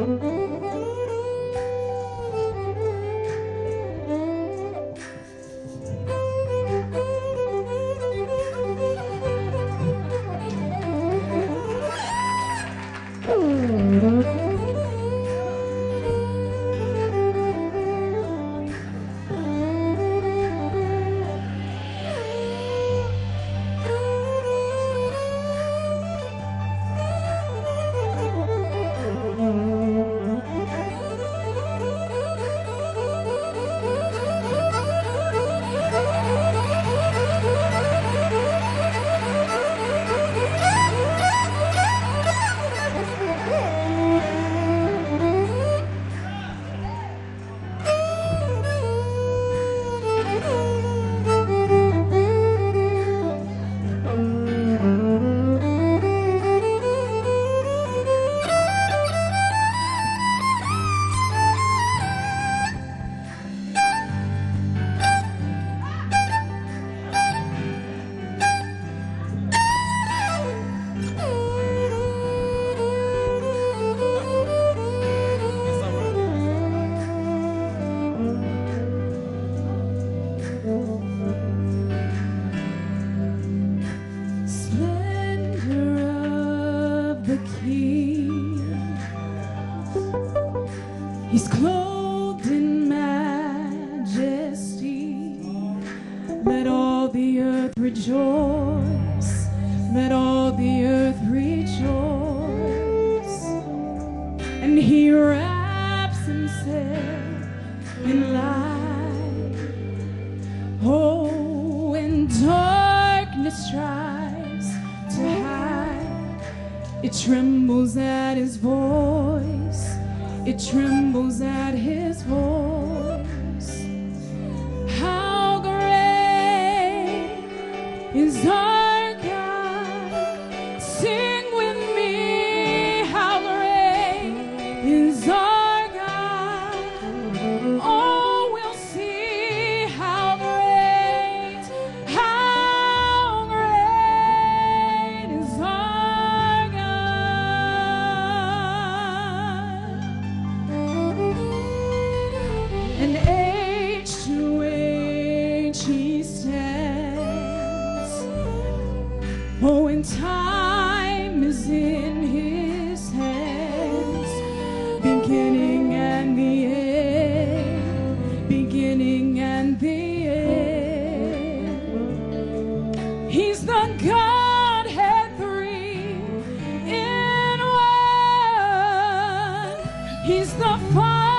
Mm-hmm. He's clothed in majesty. Let all the earth rejoice. Let all the earth rejoice. And he wraps himself in light. Oh, when darkness tries to hide, it trembles at his voice. It trembles at his and age to age he stands. Oh, and time is in his hands, beginning and the end, beginning and the end. He's the God. He's the.